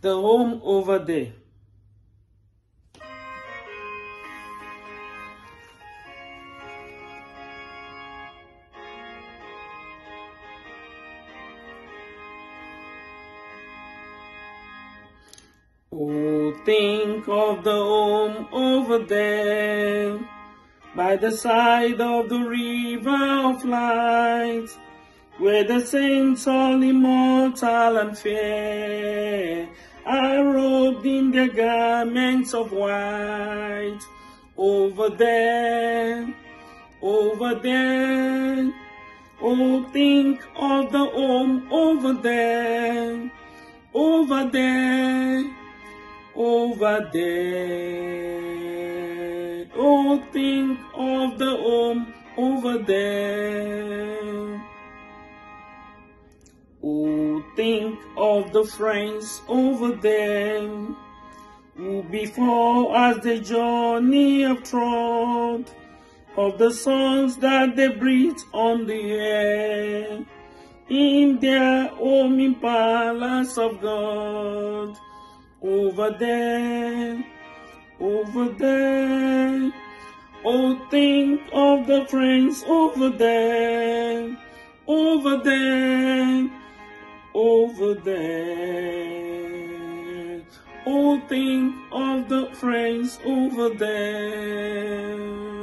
The home over there. Oh, think of the home over there by the side of the river of light where the saints all immortal and fair in their garments of white. Over there, over there, oh think of the home over there, over there, over there. Oh think of the home over there. Think of the friends over there who before us the journey have trod, of the songs that they breathe on the air, in their home in palace of God, over there, over there. Oh, think of the friends over there, over there over there. Oh, think of the friends over there.